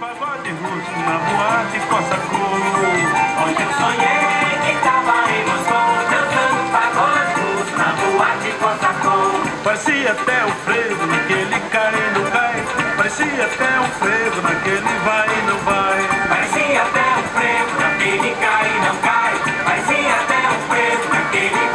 Pagode russo na boate Costa Onde eu sonhei que tava em Moscou Dançando pagode russo na boate Costa Parecia até o frevo naquele cai e não cai Parecia até o frevo naquele vai e não vai. Parecia até o frevo naquele cai e não cai. Parecia até o frevo naquele